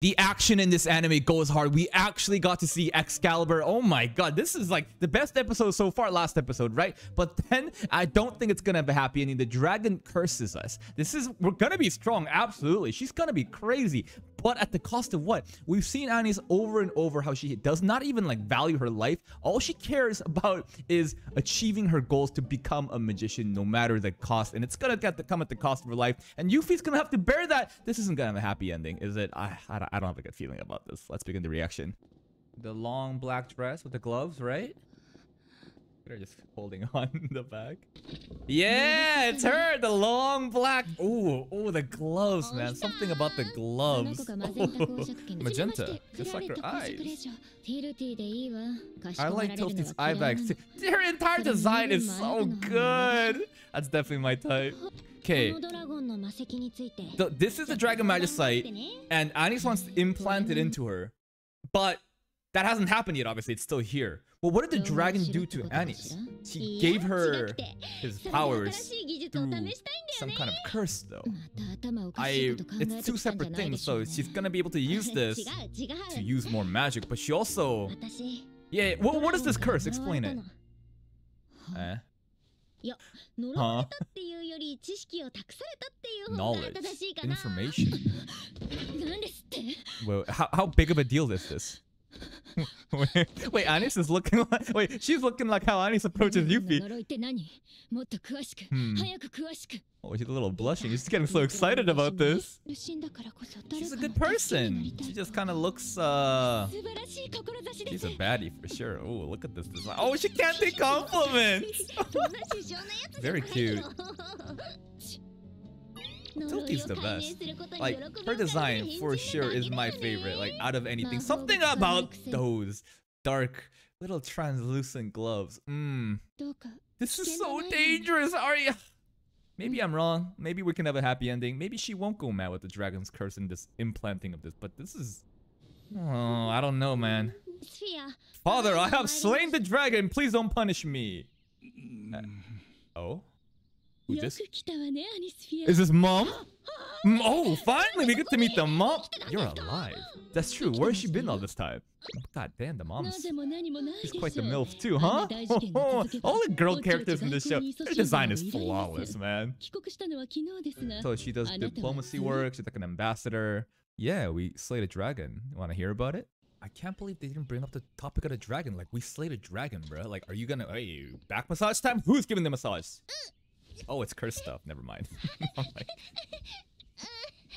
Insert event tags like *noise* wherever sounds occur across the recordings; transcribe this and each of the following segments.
the action in this anime goes hard. We actually got to see Excalibur. Oh my god, this is like the best episode so far, last episode, right? But then I don't think it's gonna have a happy ending. The dragon curses us. This is we're gonna be strong, absolutely. She's gonna be crazy. But at the cost of what? We've seen Anis over and over how she does not even like value her life. All she cares about is achieving her goals to become a magician no matter the cost. And it's gonna get to come at the cost of her life. And Yuffie's gonna have to bear that. This isn't gonna have a happy ending, is it? I, I, I don't have a good feeling about this. Let's begin the reaction. The long black dress with the gloves, right? They're just holding *laughs* on the back. Yeah, it's her, the long black. Ooh, ooh, the gloves, man. Something about the gloves. *laughs* Magenta, just like her eyes. I like Tilty's eye bags too. Her entire design is so good. That's definitely my type. Okay. This is the Dragon Magicite, and Anis wants to implant it into her. But that hasn't happened yet, obviously. It's still here. Well, what did the dragon do to Anis? He gave her his powers through some kind of curse, though. *laughs* I, it's two separate things, so she's gonna be able to *laughs* use this to use more magic, but she also... Yeah, what, what is this curse? Explain it. Eh? Huh? Knowledge. Information. *laughs* well, how, how big of a deal is this? Wait, *laughs* wait, Anis is looking like. Wait, she's looking like how Anis approaches Yuffie. Hmm. Oh, she's a little blushing. She's getting so excited about this. She's a good person. She just kind of looks. uh... She's a baddie for sure. Oh, look at this design. Oh, she can't take *laughs* compliments. Very cute. *laughs* Tilty's the best. Like, her design for sure is my favorite. Like, out of anything. Something about those dark, little translucent gloves. Mmm. This is so dangerous, Arya. Maybe I'm wrong. Maybe we can have a happy ending. Maybe she won't go mad with the dragon's curse and this implanting of this. But this is... Oh, I don't know, man. Father, I have slain the dragon. Please don't punish me. Uh, oh? Who's this? Is this mom? *gasps* oh, finally we get to meet the mom. You're alive. That's true. Where's she been all this time? God damn, the mom's she's quite the MILF too, huh? *laughs* all the girl characters in this show, their design is flawless, man. So she does diplomacy work. She's like an ambassador. Yeah, we slayed a dragon. Want to hear about it? I can't believe they didn't bring up the topic of the dragon. Like, we slayed a dragon, bro. Like, are you gonna... Hey, back massage time? Who's giving the massage? Oh, it's cursed stuff. Never mind. *laughs* Oh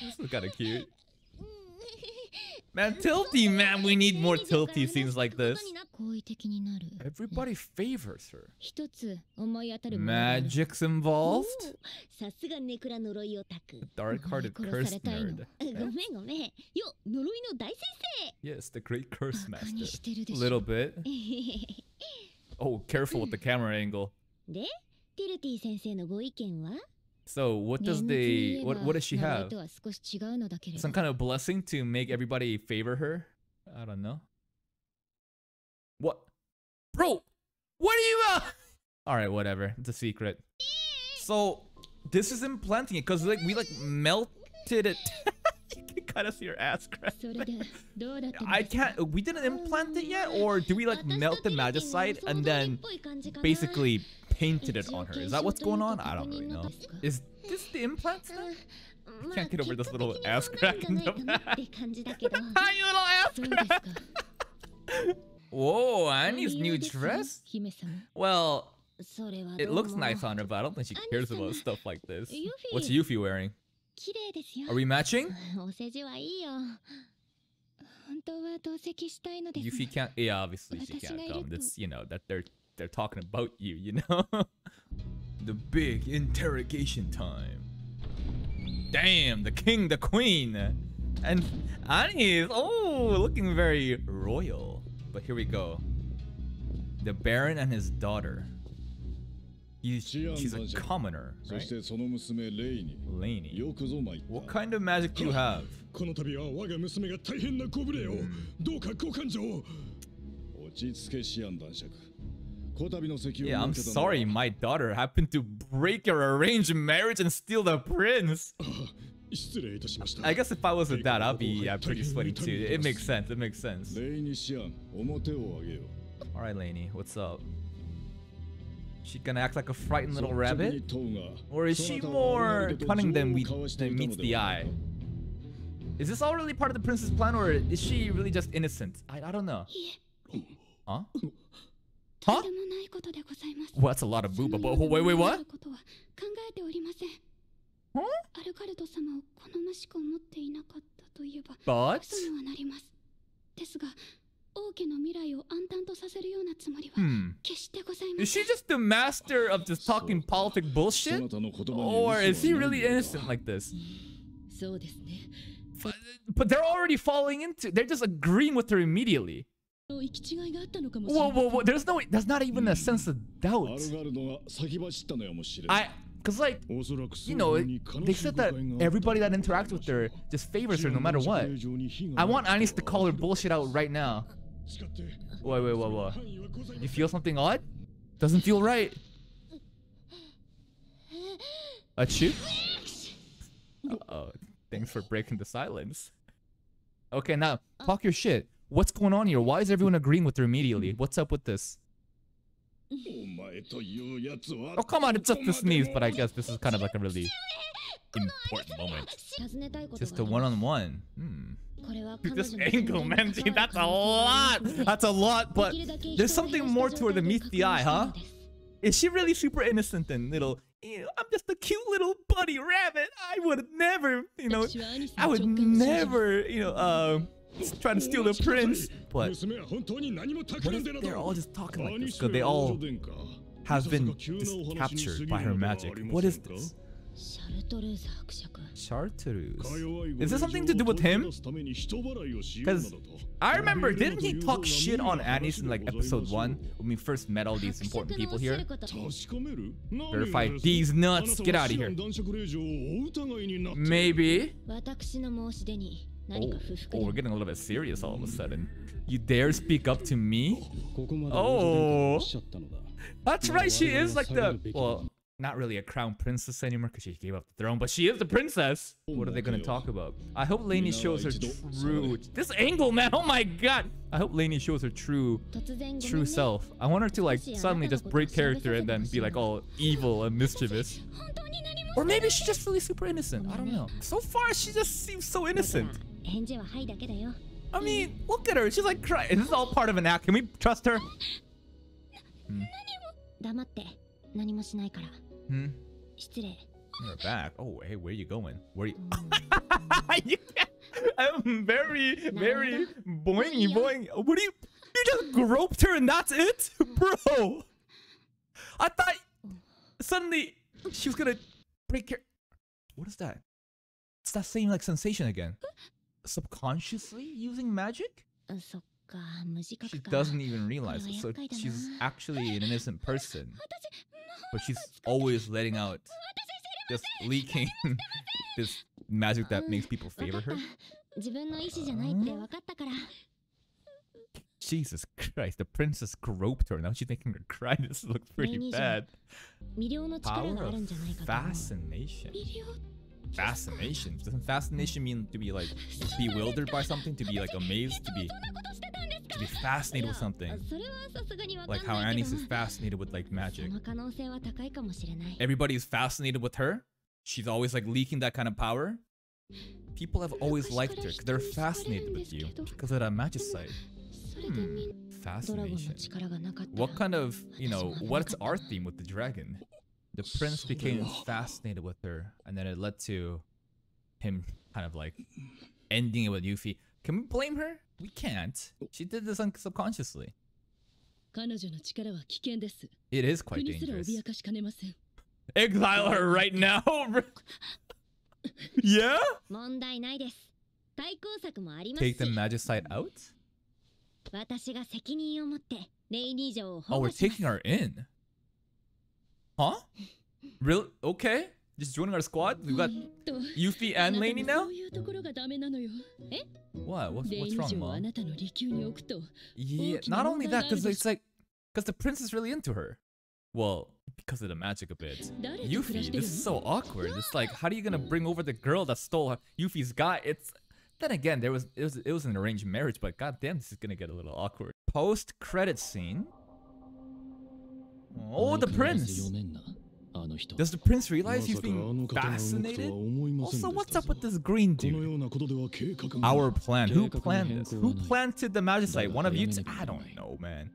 this is kind of cute. Man, Tilty, man, we need more Tilty scenes like this. Everybody favors her. Magic's involved? Dark-hearted curse nerd. Yes, the great curse master. A little bit. *laughs* Oh, careful with the camera angle. So what does the what what does she have? Some kind of blessing to make everybody favor her? I don't know. What? Bro, what are you uh *laughs* Alright, whatever. It's a secret. So this is implanting it because like we like melted it. *laughs* you can kind of see her ass crack. *laughs* I can't we didn't implant it yet or do we like melt the magicite and then basically painted it on her. Is that what's going on? I don't really know. Is this the implant stuff? I can't get over this little ass crack in the back. Hi, *laughs* little ass crack! *laughs* Whoa, Annie's new dress? Well, it looks nice on her, but I don't think she cares about stuff like this. What's Yuffie wearing? Are we matching? *laughs* Yuffie can't. Yeah, obviously she can't come. That's you know that they're they're talking about you, you know? *laughs* the big interrogation time. Damn, the king, the queen. And Annie is, oh, looking very royal. But here we go. The Baron and his daughter. She's a commoner, right? Lainie. What kind of magic do you have? Yeah, I'm sorry, my daughter happened to break her arranged marriage and steal the prince. *laughs* I guess if I was a dad, I'd be yeah, pretty sweaty too. It makes sense, it makes sense. Alright, Lainie, what's up? She gonna act like a frightened little rabbit? Or is she more cunning than, we, than meets the eye? Is this all really part of the prince's plan, or is she really just innocent? I, I don't know. Huh? Huh? Well, that's a lot of booba, but wait, wait, what? Huh? But? Hmm. Is she just the master of just talking politic bullshit? Or is he really innocent like this? But they're already falling into they're just agreeing with her immediately. Whoa, whoa, whoa, there's no there's not even a sense of doubt. I because like you know they said that everybody that interacts with her just favors her no matter what. I want Anis to call her bullshit out right now. Wait, wait, wait, wait. You feel something odd? Doesn't feel right. A chip? Uh oh. Thanks for breaking the silence. Okay, now, talk your shit. What's going on here? Why is everyone agreeing with her immediately? What's up with this? Oh, come on, it's just a sneeze, but I guess this is kind of like a relief important *laughs* moment. Just a one-on-one. -on -one. Hmm. This *laughs* angle, Menji, that's a lot! That's a lot, but there's something more to her than meets the eye, huh? Is she really super innocent and little... You know, I'm just a cute little bunny rabbit. I would never, you know, I would never, you know, um, uh, trying to steal the prince. But they're all just talking like this? Because they all have been captured by her magic. What is this? シャルトルーザ伯爵 Chartreuse. か弱い Is this ご something 令 to do 嬢を with 取り him? 出すために人払いをしようなどと I remember, didn't he talk shit on Annie's in like episode one when we first met all these important people here? 確かめる Verify 何をです these あ nuts. なた Get は out of シア here. ン男爵令嬢をお疑いになっている Maybe. 私の申し出に Oh, 何か不服 oh, we're で getting a little bit serious all of a sudden. You dare speak up to me? ここまで王女殿下がお Oh, っしゃったのだ that's right. She is like the well, not really a crown princess anymore because she gave up the throne, but she is the princess. What are they going to talk about? I hope Lainie shows her true... This angle, man. Oh my god. I hope Lainie shows her true, true self. I want her to like suddenly just break character and then be like all evil and mischievous. Or maybe she's just really super innocent. I don't know. So far, she just seems so innocent. I mean, look at her. She's like crying. This is all part of an act. Can we trust her? Hmm. 何もしないから Hmm. 失礼 You're back. Oh, hey, where you going? Where you? *laughs* you I'm very, very boingy boing. What do you? You just groped her and that's it, *laughs* bro. I thought suddenly she was gonna break your. What is that? It's that same like sensation again. Subconsciously using magic? うんそっか無自 She doesn't even realize it, so she's actually an innocent person. But she's always letting out, just leaking *laughs* this magic that makes people favor her. Jesus Christ, the princess groped her. Now she's making her cry. *laughs* This looks pretty bad. Power of um fascination fascination. Doesn't fascination mean to be like bewildered by something, to be like amazed, to be to be fascinated with something? Like how Anis is fascinated with like magic. Everybody is fascinated with her. She's always like leaking that kind of power. People have always liked her because they're fascinated with you because of that magicite. Hmm, fascination. What kind of, you know, what's our theme with the dragon? the prince so became long. fascinated with her, and then it led to him kind of like ending it with Yuffie. Can we blame her? We can't. She did this subconsciously. It is quite dangerous. Exile her right now. *laughs* yeah? Take the magicite out? Oh, we're taking her in. Huh? Really? Okay. Just joining our squad? We got Yuffie and Lainie now? What? What's, what's wrong, Mom? Yeah, not only that, because it's like... Because the prince is really into her. Well, because of the magic a bit. Yuffie, this is so awkward. It's like, how are you gonna bring over the girl that stole Yuffie's guy? It's... Then again, there was it was it was an arranged marriage, but goddamn, this is gonna get a little awkward. Post-credit scene. Oh, the prince! Does the prince realize he's being fascinated? Also, what's up with this green dude? Our plan. Who planned this? Who planted the magicite? One of you? I don't know, man.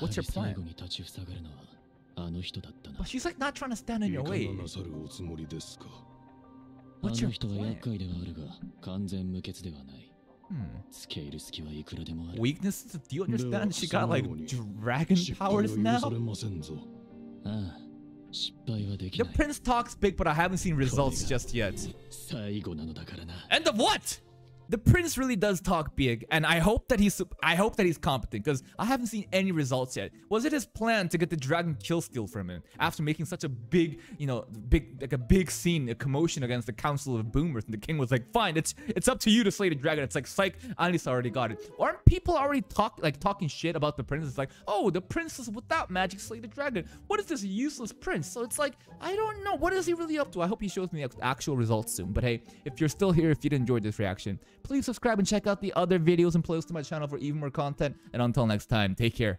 What's your plan? But she's like not trying to stand in your way. What's your plan? Hmm. Weaknesses? Do you understand she got like dragon powers now? The prince talks big, but I haven't seen results just yet. End of what? The prince really does talk big, and I hope that he's I hope that he's competent because I haven't seen any results yet. Was it his plan to get the dragon kill steal from him after making such a big, you know, big like a big scene, a commotion against the council of boomers? And the king was like, "Fine, it's it's up to you to slay the dragon." It's like, "Psych, Anissa already got it." Aren't people already talk like talking shit about the prince? It's like, "Oh, the princess without magic slay the dragon." What is this useless prince? So it's like, I don't know. What is he really up to? I hope he shows me actual results soon. But hey, if you're still here, if you enjoyed this reaction, please subscribe and check out the other videos and playlists to my channel for even more content. And until next time, take care.